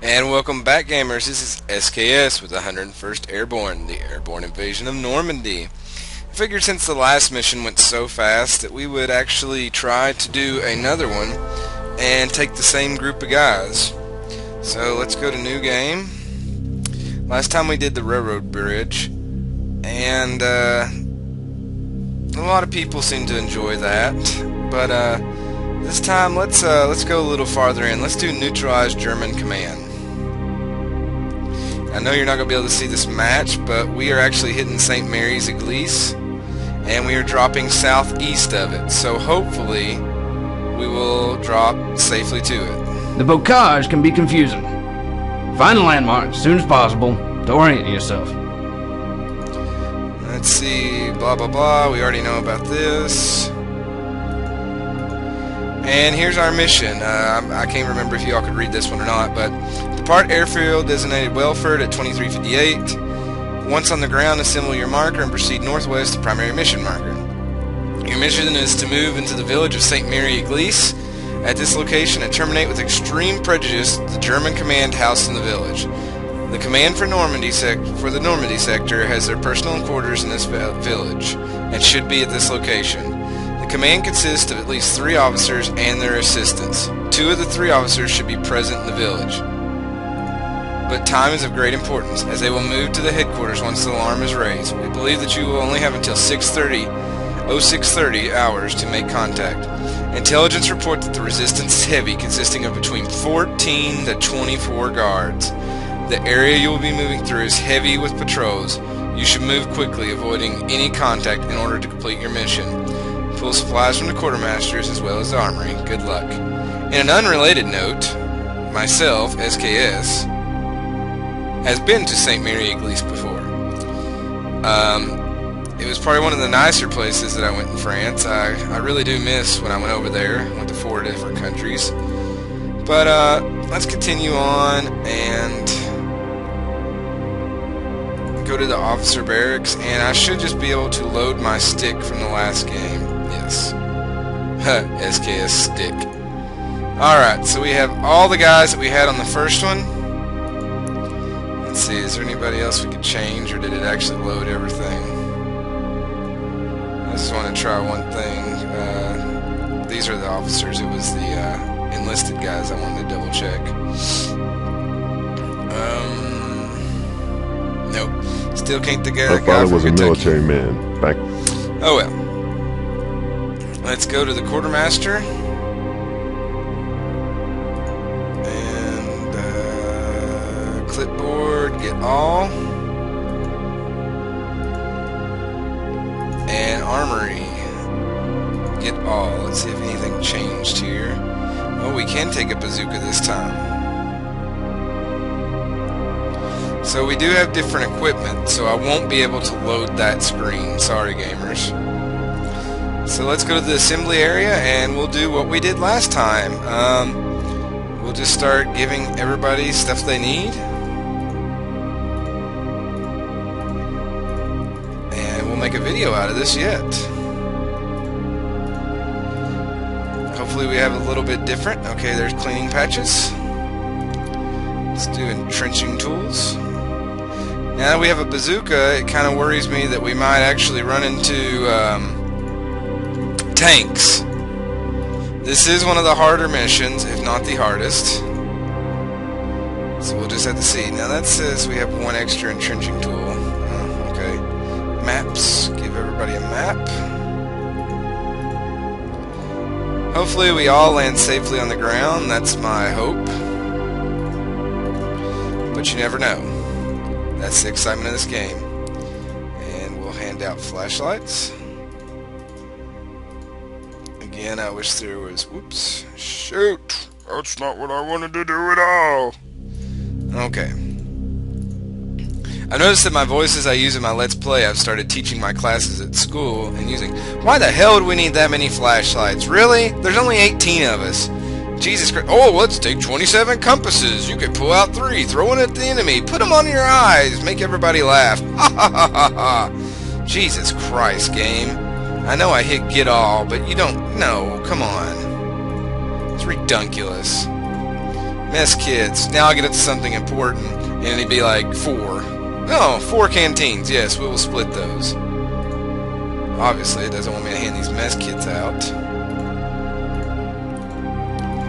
And welcome back gamers, this is SKS with the 101st Airborne, the Airborne Invasion of Normandy. I figured since the last mission went so fast that we would actually try to do another one and take the same group of guys. So let's go to new game. Last time we did the railroad bridge and uh, a lot of people seem to enjoy that but uh, this time let's uh, let's go a little farther in. Let's do neutralize German command. I know you're not going to be able to see this match, but we are actually hitting St. Mary's Église, and we are dropping southeast of it. So hopefully, we will drop safely to it. The bocage can be confusing. Find a landmark as soon as possible to orient yourself. Let's see, blah blah blah. We already know about this. And here's our mission. Uh, I can't remember if y'all could read this one or not, but depart airfield designated Welford at 2358. Once on the ground, assemble your marker and proceed northwest to primary mission marker. Your mission is to move into the village of St. Mary Église at this location and terminate with extreme prejudice the German command house in the village. The command for Normandy for the Normandy sector has their personal quarters in this village and should be at this location command consists of at least three officers and their assistants. Two of the three officers should be present in the village. But time is of great importance, as they will move to the headquarters once the alarm is raised. We believe that you will only have until 6.30, 0630 hours to make contact. Intelligence report that the resistance is heavy, consisting of between 14 to 24 guards. The area you will be moving through is heavy with patrols. You should move quickly, avoiding any contact in order to complete your mission. Pull supplies from the quartermasters as well as the armory. Good luck. In an unrelated note, myself, SKS, has been to St. Mary Église before. Um, it was probably one of the nicer places that I went in France. I, I really do miss when I went over there. Went to four different countries. But uh, let's continue on and go to the officer barracks and I should just be able to load my stick from the last game. Yes. Huh, SKS stick. Alright, so we have all the guys that we had on the first one. Let's see, is there anybody else we could change, or did it actually load everything? I just want to try one thing. Uh, these are the officers. It was the uh, enlisted guys I wanted to double check. Um, nope. Still can't think of My father was a military man. Back. Oh well. Let's go to the quartermaster. And uh, clipboard, get all. And armory, get all. Let's see if anything changed here. Oh, we can take a bazooka this time. So we do have different equipment, so I won't be able to load that screen. Sorry, gamers. So let's go to the assembly area and we'll do what we did last time. Um, we'll just start giving everybody stuff they need. And we'll make a video out of this yet. Hopefully we have a little bit different. Okay, there's cleaning patches. Let's do entrenching tools. Now that we have a bazooka, it kind of worries me that we might actually run into... Um, tanks. This is one of the harder missions, if not the hardest. So we'll just have to see. Now that says we have one extra entrenching tool. Oh, okay. Maps. Give everybody a map. Hopefully we all land safely on the ground. That's my hope. But you never know. That's the excitement of this game. And we'll hand out flashlights again. I wish there was... Whoops. Shoot! That's not what I wanted to do at all. Okay. I noticed that my voices I use in my Let's Play, I've started teaching my classes at school and using. Why the hell would we need that many flashlights? Really? There's only 18 of us. Jesus Christ. Oh, let's take 27 compasses. You could pull out three, throw one at the enemy, put them on your eyes, make everybody laugh. Ha ha ha ha ha. Jesus Christ, game. I know I hit get all, but you don't... No, come on. It's redunculous. Mess kits. Now I'll get up to something important, and it'd be like four. No, four canteens. Yes, we will split those. Obviously, it doesn't want me to hand these mess kits out.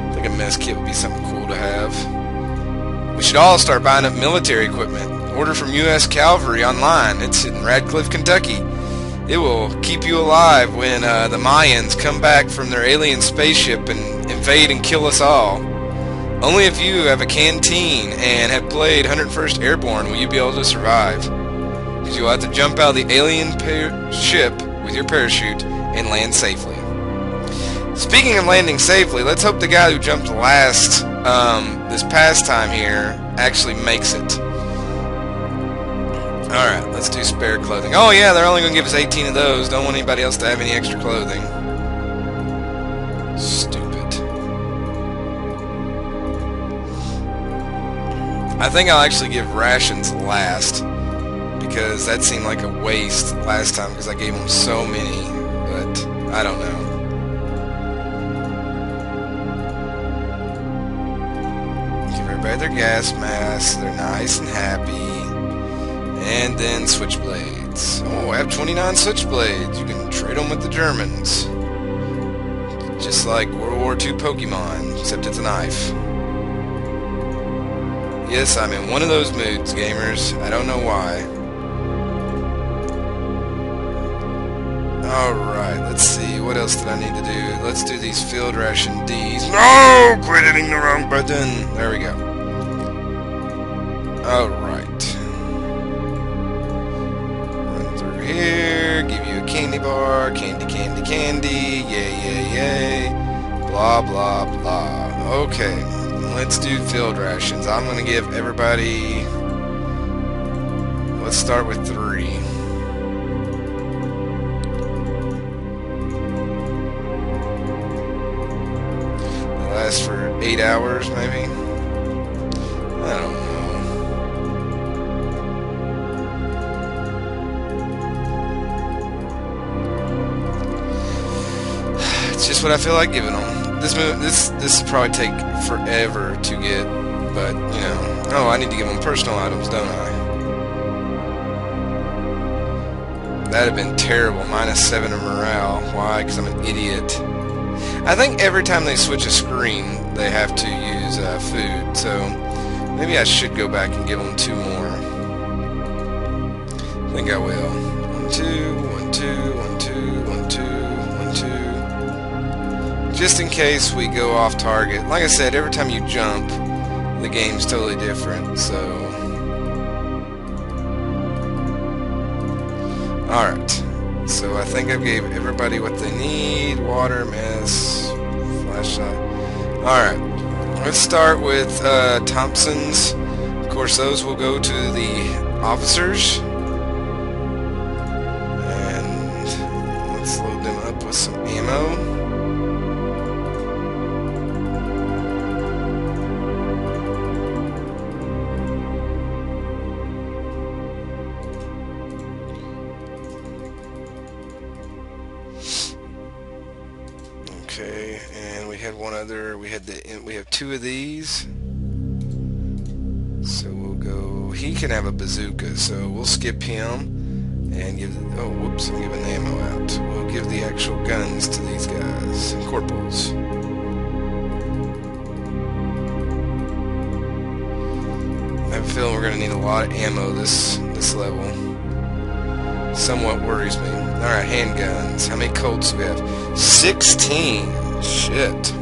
I think a mess kit would be something cool to have. We should all start buying up military equipment. Order from U.S. Cavalry online. It's in Radcliff, Kentucky. It will keep you alive when uh, the Mayans come back from their alien spaceship and invade and kill us all. Only if you have a canteen and have played 101st Airborne will you be able to survive. Because you'll have to jump out of the alien ship with your parachute and land safely. Speaking of landing safely, let's hope the guy who jumped last um, this past time here actually makes it. Alright, let's do spare clothing. Oh yeah, they're only going to give us 18 of those. Don't want anybody else to have any extra clothing. Stupid. I think I'll actually give rations last. Because that seemed like a waste last time because I gave them so many. But, I don't know. Give everybody their gas masks. They're nice and happy. And then switchblades. Oh, I have 29 switchblades. You can trade them with the Germans. Just like World War II Pokemon, except it's a knife. Yes, I'm in one of those moods, gamers. I don't know why. Alright, let's see. What else did I need to do? Let's do these field ration Ds. No! Quit hitting the wrong button! There we go. Let's do field rations. I'm going to give everybody, let's start with three. Last for eight hours, maybe? I don't know. It's just what I feel like giving them. This move, this this will probably take forever to get, but you know. Oh, I need to give them personal items, don't I? That'd have been terrible. Minus seven of morale. Why? Because I'm an idiot. I think every time they switch a screen, they have to use uh, food. So maybe I should go back and give them two more. I think I will. One, two, one, two, just in case we go off target. Like I said, every time you jump, the game's totally different, so... Alright, so I think I gave everybody what they need. Water, mess, flashlight. Alright, let's start with uh, Thompson's. Of course, those will go to the officers. Okay, and we had one other. We had the. We have two of these. So we'll go. He can have a bazooka, so we'll skip him and give. Oh, whoops! I'm giving ammo out. We'll give the actual guns to these guys, and corporals. I have a feeling we're gonna need a lot of ammo this this level. Somewhat worries me. Alright, handguns. How many Colts do we have? 16. Shit.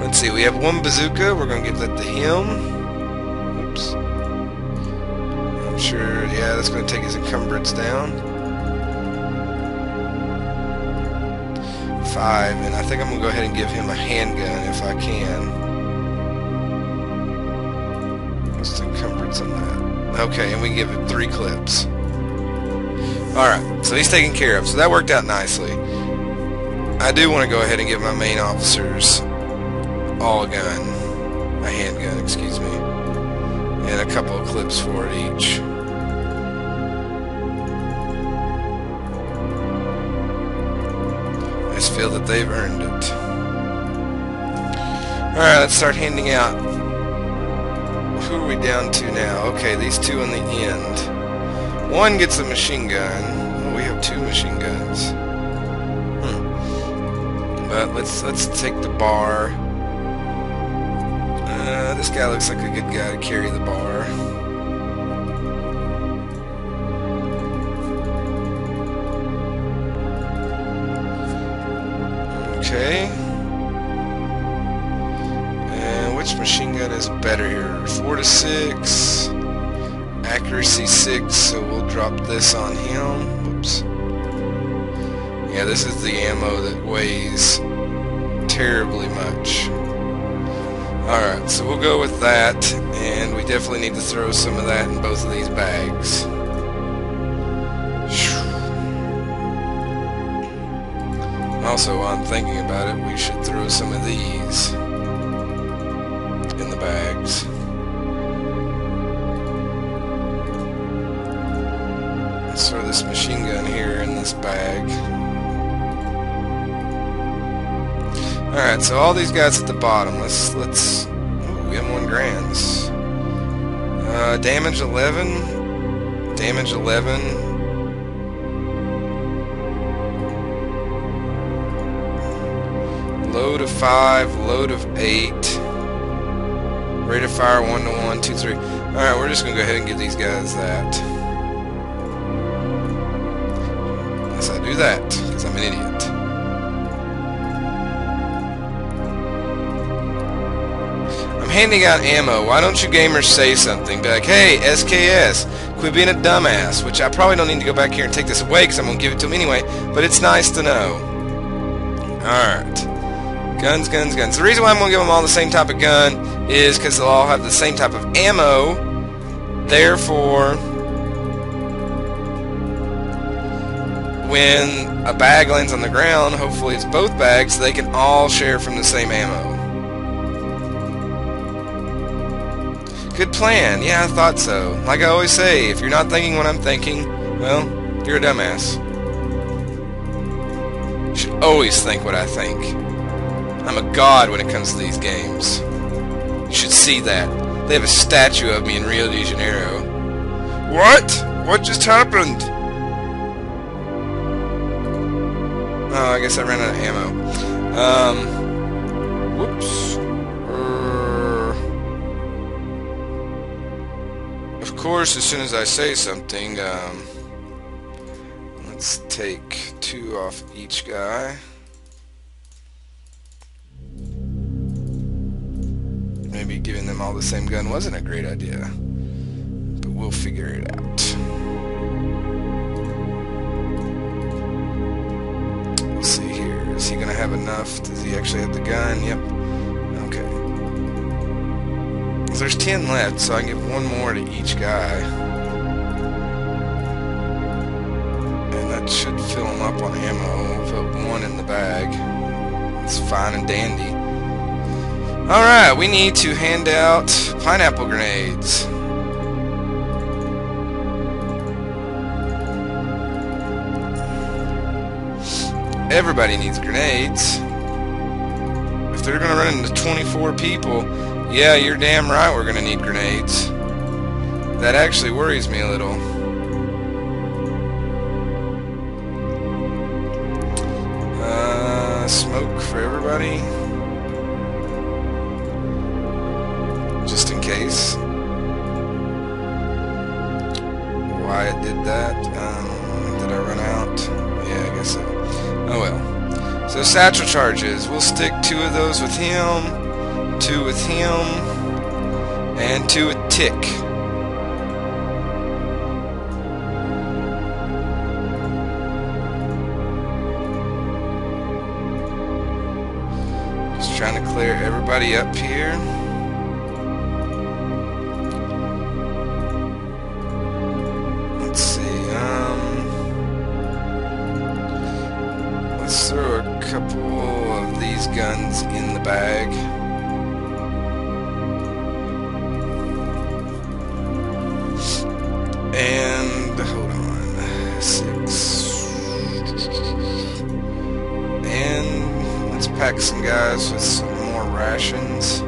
Let's see, we have one bazooka. We're going to give that to him. Oops. I'm sure, yeah, that's going to take his encumbrance down. Five, and I think I'm going to go ahead and give him a handgun if I can. What's the encumbrance on that? Okay, and we give it three clips. Alright, so he's taken care of. So that worked out nicely. I do want to go ahead and give my main officers all a gun. A handgun, excuse me. And a couple of clips for it each. I just feel that they've earned it. Alright, let's start handing out. Who are we down to now? Okay, these two on the end. One gets a machine gun. Oh, we have two machine guns. Hmm. But let's let's take the BAR. Uh, this guy looks like a good guy to carry the BAR. Okay. And which machine gun is better here? 4 to 6. Accuracy 6, so we'll drop this on him. Whoops. Yeah, this is the ammo that weighs terribly much. Alright, so we'll go with that, and we definitely need to throw some of that in both of these bags. Also, while I'm thinking about it, we should throw some of these in the bags. Throw this machine gun here in this bag. Alright, so all these guys at the bottom, let's, let's, ooh, we have one Garands. Uh, damage 11, damage 11, Load of 5, load of 8. Rate of fire 1 to 1, 2, 3. Alright, we're just going to go ahead and give these guys that. Do that, because I'm an idiot. I'm handing out ammo. Why don't you gamers say something? Be like, hey, SKS, quit being a dumbass. Which I probably don't need to go back here and take this away, because I'm going to give it to them anyway. But it's nice to know. Alright. Guns, guns, guns. The reason why I'm going to give them all the same type of gun is because they'll all have the same type of ammo. Therefore, when a bag lands on the ground, hopefully it's both bags, so they can all share from the same ammo. Good plan. Yeah, I thought so. Like I always say, if you're not thinking what I'm thinking, well, you're a dumbass. You should always think what I think. I'm a god when it comes to these games. You should see that. They have a statue of me in Rio de Janeiro. What? What just happened? Oh, I guess I ran out of ammo. Um, whoops. Uh, of course, as soon as I say something, um, let's take two off each guy. maybe giving them all the same gun wasn't a great idea. But we'll figure it out. Is he to have enough? Does he actually have the gun? Yep. Okay. there's 10 left, so I give one more to each guy. And that should fill him up on ammo. Put one in the bag. It's fine and dandy. Alright, we need to hand out pineapple grenades. Everybody needs grenades. If they're to run into 24 people, yeah, you're damn right we're to need grenades. That actually worries me a little. Uh, smoke for everybody. Just in case. Why it did that? Um, Oh well. So satchel charges. We'll stick two of those with him, two with him, and two with Tick. Just trying to clear everybody up here. back some guys with some more rations.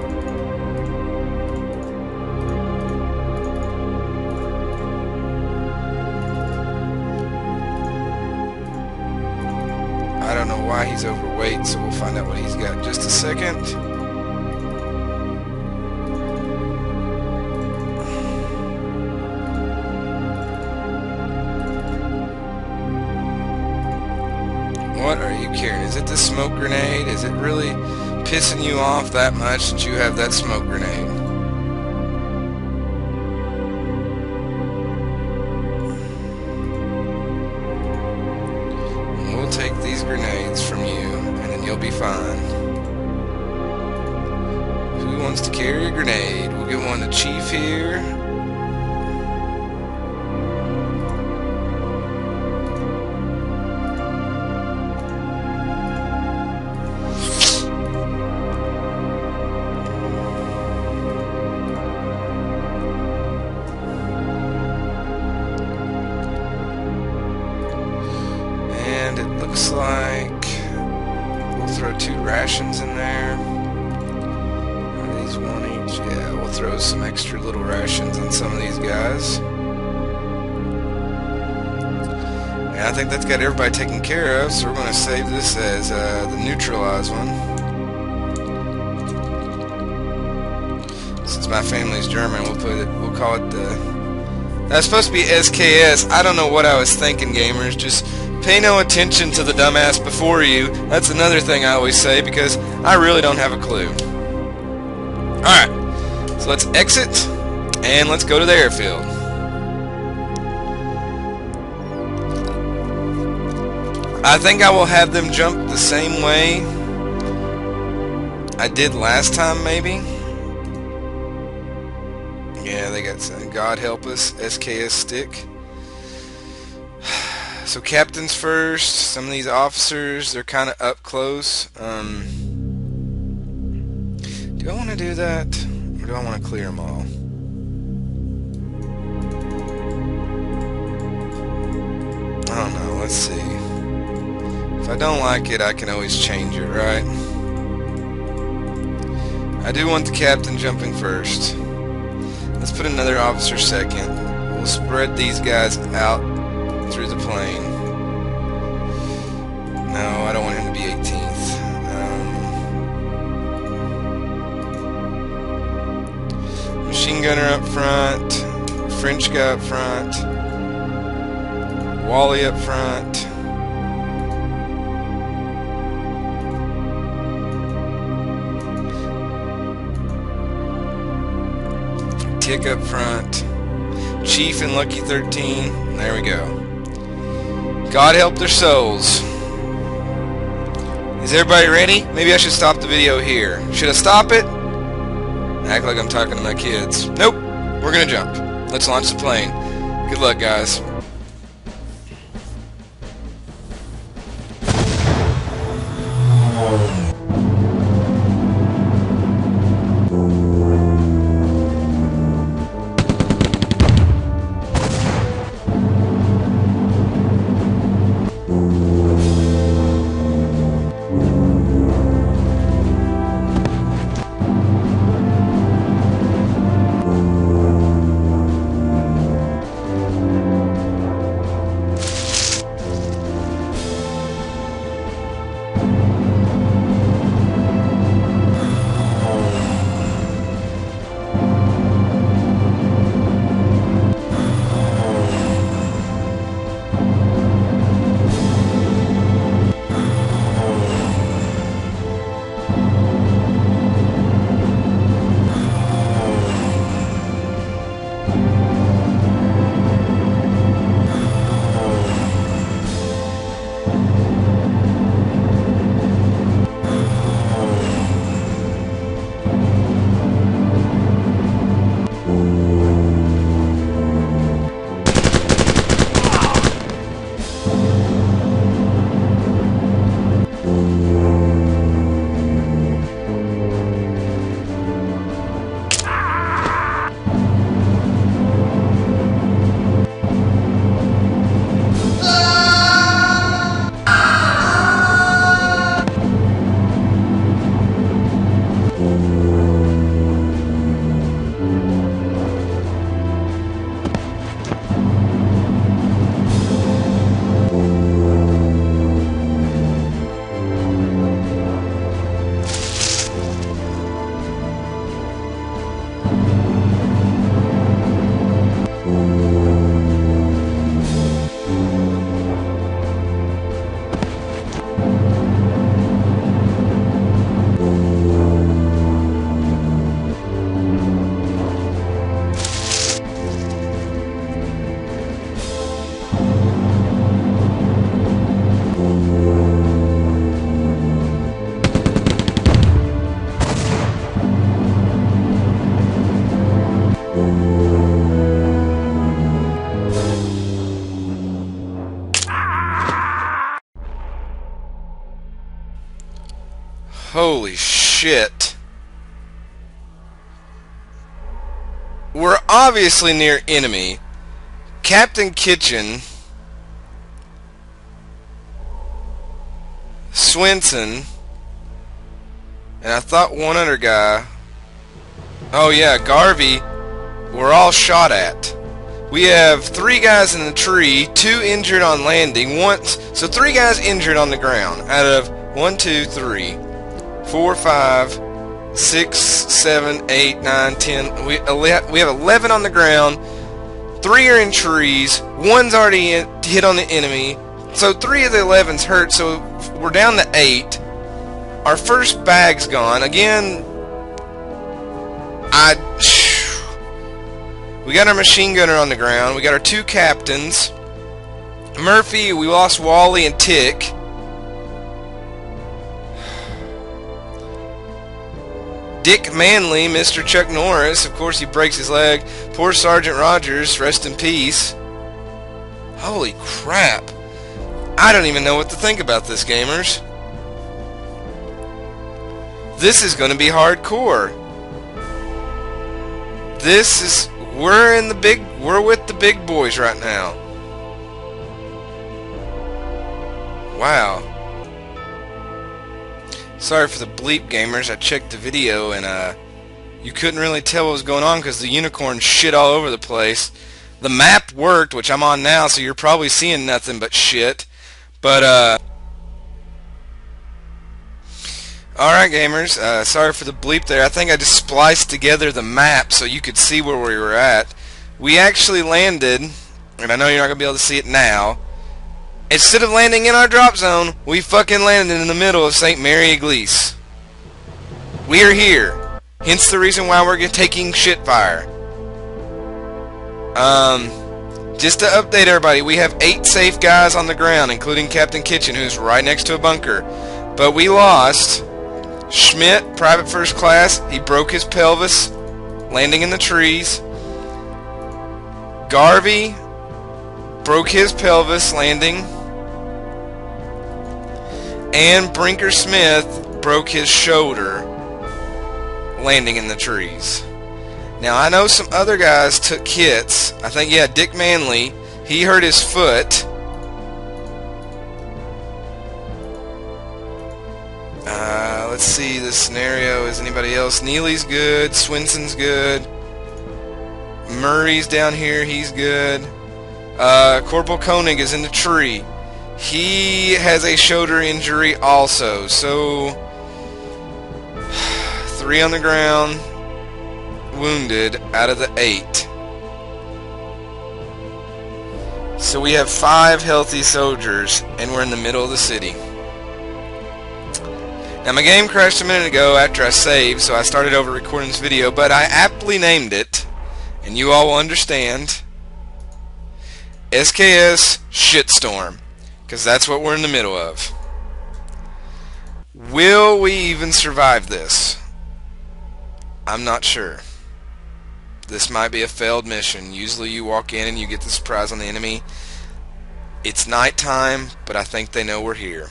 I don't know why he's overweight, so we'll find out what he's got in just a second. The smoke grenade? Is it really pissing you off that much that you have that smoke grenade? We'll take these grenades from you, and then you'll be fine. Who wants to carry a grenade? We'll get one to Chief here. And I think that's got everybody taken care of, so we're going to save this as uh, the neutralized one. Since my family's German, we'll put it. We'll call it the. That's supposed to be SKS. I don't know what I was thinking, gamers. Just pay no attention to the dumbass before you. That's another thing I always say because I really don't have a clue. Alright, so let's exit and let's go to the airfield. I think I will have them jump the same way I did last time, maybe. Yeah, they got some. God help us, SKS stick. So captains first. Some of these officers, they're kind of up close. Um, do I want to do that, or do I want to clear them all? I don't know. Let's see. If I don't like it, I can always change it, right? I do want the captain jumping first. Let's put another officer second. We'll spread these guys out through the plane. No, I don't want him to be 18th. Um, machine gunner up front. French guy up front. Wally up front. Up front. Chief and Lucky 13. There we go. God help their souls. Is everybody ready? Maybe I should stop the video here. Should I stop it? Act like I'm talking to my kids. Nope. We're gonna jump. Let's launch the plane. Good luck, guys. Holy shit. We're obviously near enemy. Captain Kitchen. Swenson. And I thought one other guy. Oh yeah, Garvey. We're all shot at. We have three guys in the tree, two injured on landing, once so three guys injured on the ground out of one, two, three, four, five, six, seven, eight, nine, ten. We we have eleven on the ground. Three are in trees. One's already in, hit on the enemy. So three of the eleven's hurt. So we're down to eight. Our first bag's gone again. I we got our machine gunner on the ground. We got our two captains. Murphy, we lost Wally and Tick. Dick Manley, Mr. Chuck Norris, of course he breaks his leg. Poor Sergeant Rogers, rest in peace. Holy crap. I don't even know what to think about this, gamers. This is going to be hardcore. This is we're in the big we're with the big boys right now. Wow. Sorry for the bleep gamers. I checked the video and uh you couldn't really tell what was going on because the unicorn shit all over the place. The map worked, which I'm on now, so you're probably seeing nothing but shit. But uh Alright gamers, uh, sorry for the bleep there. I think I just spliced together the map so you could see where we were at. We actually landed, and I know you're not going to be able to see it now. Instead of landing in our drop zone, we fucking landed in the middle of St. Mary Église. We are here. Hence the reason why we're taking shit fire. Um, just to update everybody, we have eight safe guys on the ground, including Captain Kitchen, who's right next to a bunker. But we lost Schmidt, private first class, he broke his pelvis landing in the trees. Garvey broke his pelvis landing. And Brinker Smith broke his shoulder landing in the trees. Now I know some other guys took hits. I think yeah, Dick Manley, he hurt his foot. Uh, let's see the scenario. Is anybody else? Neely's good. Swenson's good. Murray's down here. He's good. Uh, Corporal Koenig is in the tree. He has a shoulder injury also. So, three on the ground, wounded out of the eight. So we have five healthy soldiers, and we're in the middle of the city. Now my game crashed a minute ago after I saved, so I started over recording this video, but I aptly named it, and you all will understand, SKS Shitstorm, because that's what we're in the middle of. Will we even survive this? I'm not sure. This might be a failed mission. Usually you walk in and you get the surprise on the enemy. It's nighttime, but I think they know we're here.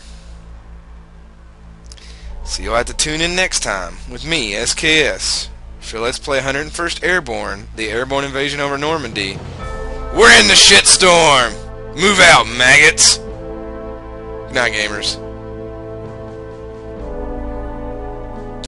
So you'll have to tune in next time with me, SKS, for Let's Play 101st Airborne, the airborne invasion over Normandy. We're in the shitstorm! Move out, maggots! Night, gamers.